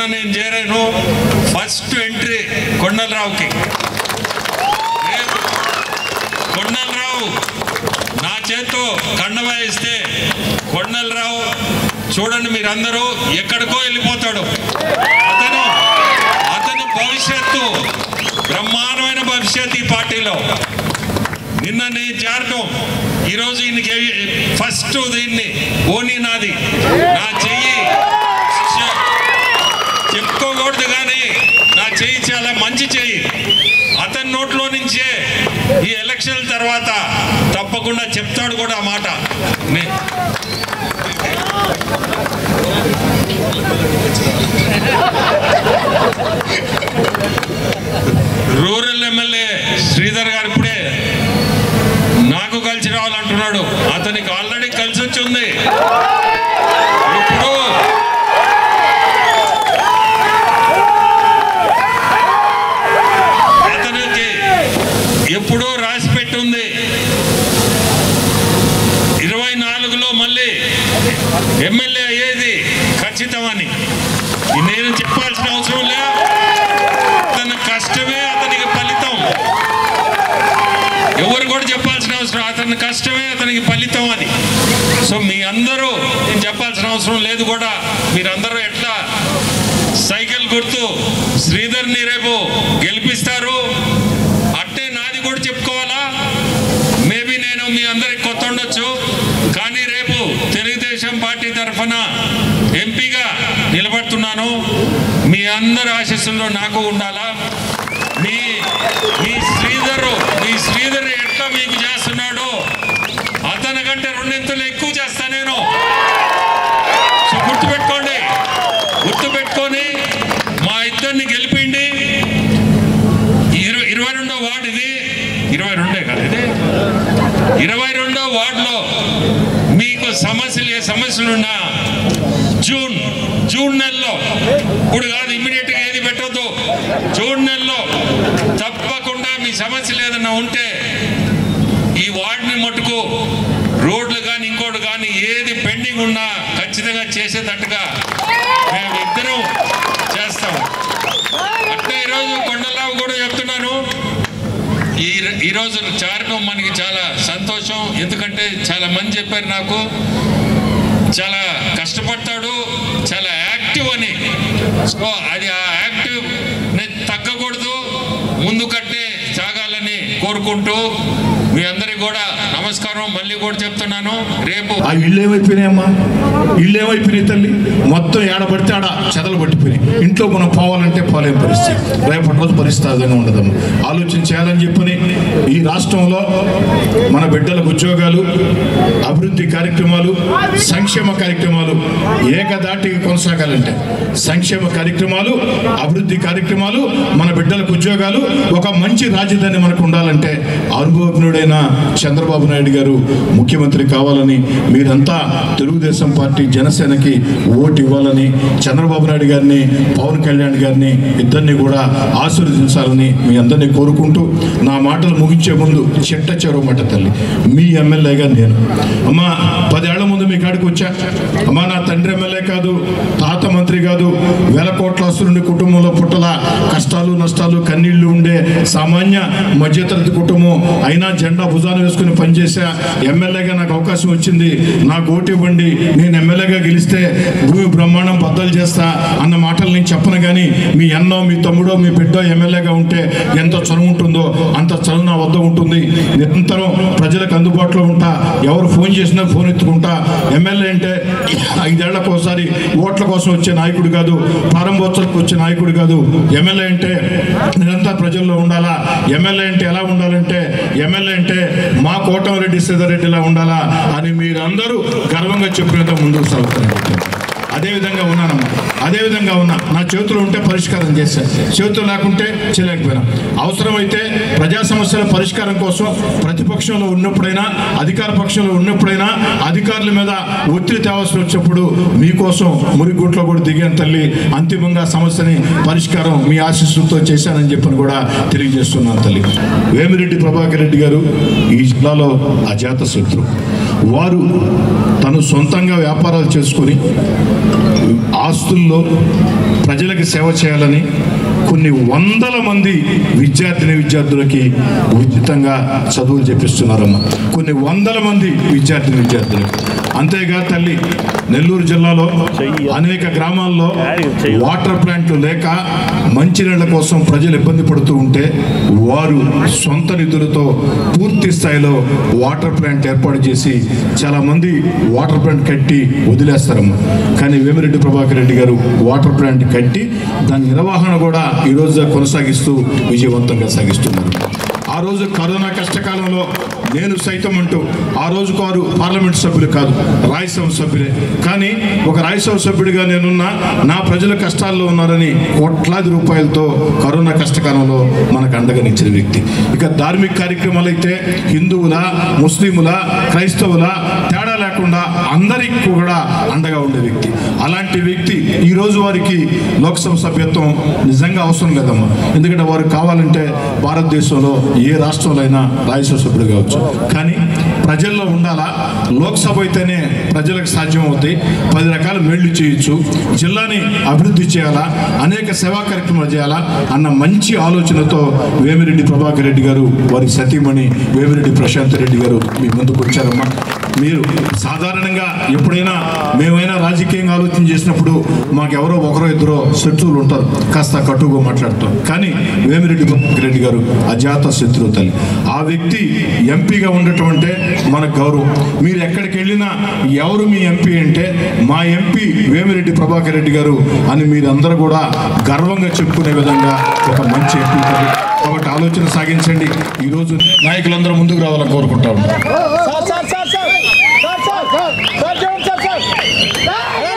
నిన్న నేను చేరాను. First entry కొండలరావుకి. కొండలరావు నా చేత్తో కండవా ఇస్తే కొండలరావు చూడండి మీరందరూ ఎక్కడికో వెళ్ళిపోతాడు. అతను అతని భవిష్యత్తు బ్రహ్మాండమైన భవిష్యత్తు ఈ పార్టీలో. నిన్న నేను చేరటం. ఈరోజు ఈయనకి ఫస్ట్ దీన్ని ఓనీ నాది. నా చెయ్యి చె- చెప్పుకోకూడదు కానీ నా చెయ్యి చాలా మంచి చేయి. అతని నోట్లో నుంచే ఈ ఎలక్షన్ తర్వాత తప్పకుండా చెప్తాడు కూడా ఆ మాట. రూరల్ ఎమ్మెల్యే శ్రీధర్ గారు ఇప్పుడే నాకు కలిసి రావాలంటున్నాడు. అతనికి ఆల్రెడీ కలిసి వచ్చి ఉంది ఇప్పుడు అతనికి ఎప్పుడో రాసి పెట్టుంది ఇరవై నాలుగులో మళ్ళీ ఎమ్మెల్యే అయ్యేది ఖచ్చితమని ఇది నేను చెప్పాల్సిన అవసరం లే తన కష్టమే అతనికి ఫలితం ఎవరు కూడా చెప్పాల్సిన అవసరం అతని కష్టమే అతనికి ఫలితం అని. సో మీ అందరూ నేను చెప్పాల్సిన అవసరం లేదు కూడా. మీరందరూ ఎట్లా సైకిల్ గుర్తు శ్రీధర్ని రేపు గెలిపిస్తారు? అట్టే నాది కూడా చెప్పుకోవాలా? మేబీ నేను మీ అందరికి కొత్త ఉండొచ్చు. కానీ రేపు తెలుగుదేశం పార్టీ తరఫున ఎంపీగా నిలబడుతున్నాను. మీ అందరి ఆశీస్సుల్లో నాకు ఉండాలా? మీ మీ శ్రీధరు మీ శ్రీధర్ ఎట్లా మీకు చేస్తారు అతని కంటే రెండింతలు ఎక్కువ చేస్తా నేను సో గుర్తుపెట్టుకోండి గుర్తుపెట్టుకొని మా గెలిపిండి ఇరవై ఇరవై రెండో వార్డు ఇది. ఇరవై రెండే కదా ఇది. ఇరవై రెండో వార్డులో మీకు సమస్యలు ఏ సమస్యలున్నా జూన్ జూన్ నెలలో ఇప్పుడు కాదు ఇమ్మీడియట్గా ఏది పెట్టొద్దు. జూన్ నెలలో తప్పకుండా మీ సమస్యలు ఏదన్నా ఉంటే ఈ వార్డుని మటుకు రోడ్లు కానీ ఇంకోటి కానీ ఏది పెండింగ్ ఉన్నా ఖచ్చితంగా చేసేటట్టుగా మేము ఇద్దరం చేస్తాం అట్లా ఈరోజు కొండలరావు కూడా చెప్తున్నాను ఈ ఈరోజు చేరడం మనకి చాలా సంతోషం. ఎందుకంటే చాలా మంది చెప్పారు నాకు చాలా కష్టపడతాడు చాలా యాక్టివ్ అని. సో అది ఆ యాక్టివ్ తగ్గకూడదు ముందు కట్టే సాగాలని కోరుకుంటూ మీ అందరికి కూడా నమస్కారం మళ్ళీ కూడా చెప్తున్నాను. రేపు ఆ ఇల్లు ఏమైపోయినాయమ్మా ఇల్లు ఏమైపోయినాయి తల్లి. మొత్తం ఏడబడితే ఆడ చెదలు పట్టిపోయినాయి. ఇంట్లో మనం పోవాలంటే పోలేని పరిస్థితి. రేపటి రోజు పరిస్థితి విధంగా ఉండదమ్మా. ఆలోచన చేయాలని చెప్పని ఈ రాష్ట్రంలో మన బిడ్డలకు ఉద్యోగాలు అభివృద్ధి కార్యక్రమాలు సంక్షేమ కార్యక్రమాలు ఏకదాటిగా కొనసాగాలంటే సంక్షేమ కార్యక్రమాలు అభివృద్ధి కార్యక్రమాలు మన బిడ్డలకు ఉద్యోగాలు ఒక మంచి రాజధాని మనకు ఉండాలంటే అనుభవజ్ఞుడైన చంద్రబాబు నాయుడు గారు ముఖ్యమంత్రి కావాలని మీరంతా తెలుగుదేశం పార్టీ జనసేనకి ఓటు ఇవ్వాలని చంద్రబాబు నాయుడు గారిని పవన్ కళ్యాణ్ గారిని ఇద్దరిని కూడా ఆశీర్వదించాలని మీ అందరినీ కోరుకుంటూ నా మాటలు ముగించే ముందు చెట్ట చెరువు మాట తల్లి మీ ఎమ్మెల్యేగా నేను. అమ్మా పదేళ్ళ ముందు మీ కాడికి వచ్చా. అమ్మా నా తండ్రి ఎమ్మెల్యే కాదు తాత కాదు వేల కోట్ల ఆస్తులుండి కుటుంబంలో పుట్టల కష్టాలు నష్టాలు కన్నీళ్ళు ఉండే సామాన్య మధ్యతరగతి కుటుంబం అయినా జెండా భుజాన వేసుకుని పనిచేసా ఎమ్మెల్యేగా నాకు అవకాశం వచ్చింది. నాకు ఓటు ఇవ్వండి. నేను ఎమ్మెల్యేగా గెలిస్తే భూమి బ్రహ్మాండం బద్దలు చేస్తా అన్న మాటలు నేను చెప్పను కానీ మీ అన్నో మీ తమ్ముడో మీ బిడ్డో ఎమ్మెల్యేగా ఉంటే ఎంత చనువు ఉంటుందో అంత చనువు నా వద్ద ఉంటుంది. నిరంతరం ప్రజలకు అందుబాటులో ఉంటా. ఎవరు ఫోన్ చేసినా ఫోన్ ఎత్తుకుంటా. ఎమ్మెల్యే అంటే ఐదేళ్ళకు ఒకసారి ఓట్ల కోసం వచ్చే నాయకుడు కాదు ప్రారంభోత్సవాలకు వచ్చే నాయకుడు కాదు. ఎమ్మెల్యే అంటే నిరంతర ప్రజల్లో ఉండాలా? ఎమ్మెల్యే అంటే ఎలా ఉండాలంటే ఎమ్మెల్యే అంటే మా కోటమిరెడ్డి సీతారెడ్డిలా ఉండాలా అని మీరందరూ గర్వంగా చెప్పినంత ముందుకు సాగుతున్నారు అదేవిధంగా ఉన్నానమ్మా. అదేవిధంగా ఉన్నా. నా చేతులు ఉంటే పరిష్కారం చేశాను చేతులు లేకుంటే చేయలేకపోయినా. అవసరమైతే ప్రజా సమస్యల పరిష్కారం కోసం ప్రతిపక్షంలో ఉన్నప్పుడైనా అధికార పక్షంలో ఉన్నప్పుడైనా అధికారుల మీద ఒత్తిడి తేవాల్సి వచ్చినప్పుడు మీకోసం మురిగుట్లో కూడా దిగాను తల్లి. అంతిమంగా సమస్యని పరిష్కారం మీ ఆశీస్సులతో చేశానని చెప్పని కూడా తెలియజేస్తున్నాను తల్లి. వేమిరెడ్డి ప్రభాకర్ రెడ్డి గారు ఈ జిల్లాలో అజాత శత్రు. వారు తను సొంతంగా వ్యాపారాలు చేసుకొని ఆస్తుల్లో ప్రజలకు సేవ చేయాలని కొన్ని వందల మంది విద్యార్థిని విద్యార్థులకి ఉచితంగా చదువులు చెప్పిస్తున్నారమ్మా. కొన్ని వందల మంది విద్యార్థిని విద్యార్థులకి. అంతేగా తల్లి నెల్లూరు జిల్లాలో అనేక గ్రామాల్లో వాటర్ ప్లాంట్లు లేక మంచినీళ్ళ కోసం ప్రజలు ఇబ్బంది పడుతూ ఉంటే వారు సొంత నిధులతో పూర్తి స్థాయిలో వాటర్ ప్లాంట్ ఏర్పాటు చేసి చాలా మంది వాటర్ ప్లాంట్ కట్టి వదిలేస్తారమ్మా కానీ వేమిరెడ్డి ప్రభాకర్ రెడ్డి గారు వాటర్ ప్లాంట్ కట్టి దాని నిర్వహణ కూడా ఈరోజు కొనసాగిస్తూ విజయవంతంగా సాగిస్తున్నారు. ఆ రోజు కరోనా కష్టకాలంలో నేను సైతం అంటూ ఆ రోజు వారు పార్లమెంట్ సభ్యులు కాదు రాజ్యసభ సభ్యులే. కానీ ఒక రాజ్యసభ సభ్యుడిగా నేనున్నా నా ప్రజల కష్టాల్లో ఉన్నారని కోట్లాది రూపాయలతో కరోనా కష్టకాలంలో మనకు అండగా నిచ్చిన వ్యక్తి. ఇక ధార్మిక కార్యక్రమాలు అయితే హిందువుల ముస్లిముల క్రైస్తవుల తేడా లేకుండా అందరికీ కూడా అండగా ఉండే వ్యక్తి. అలాంటి వ్యక్తి ఈరోజు వారికి లోక్సభ సభ్యత్వం నిజంగా అవసరం లేదమ్మా ఎందుకంటే వారు కావాలంటే భారతదేశంలో ఏ రాష్ట్రంలో అయినా రాజ్యసభ సభ్యుడు కావచ్చు. కానీ ప్రజల్లో ఉండాలా? లోక్సభ అయితేనే ప్రజలకు సాధ్యం అవుతాయి పది రకాల మేళ్ళు చేయొచ్చు. జిల్లాని అభివృద్ధి చేయాలా? అనేక సేవా కార్యక్రమాలు చేయాలా? అన్న మంచి ఆలోచనతో వేమిరెడ్డి ప్రభాకర్ రెడ్డి గారు వారి సతీమణి వేమిరెడ్డి ప్రశాంత్ రెడ్డి గారు మీ ముందుకు వచ్చారమ్మా. మీరు సాధారణంగా ఎప్పుడైనా మేమైనా రాజకీయంగా ఆలోచన చేసినప్పుడు మాకు ఎవరో ఒకరో ఇద్దరో శత్రువులు ఉంటారు. కాస్త కటుగా మాట్లాడతాం. కానీ వేమిరెడ్డి రెడ్డి గారు అజాత శత్రువు తల్లి. ఆ వ్యక్తి ఎంపీగా ఉండటం అంటే మన గౌరవం. మీరు ఎక్కడికి వెళ్ళినా ఎవరు మీ ఎంపీ అంటే మా ఎంపీ వేమిరెడ్డి ప్రభాకర్ రెడ్డి గారు అని మీరందరూ కూడా గర్వంగా చెప్పుకునే విధంగా ఒక మంచి ఎంపీ కాబట్టి ఆలోచన సాగించండి. ఈరోజు నాయకులందరూ ముందుకు రావాలని కోరుకుంటా Vai!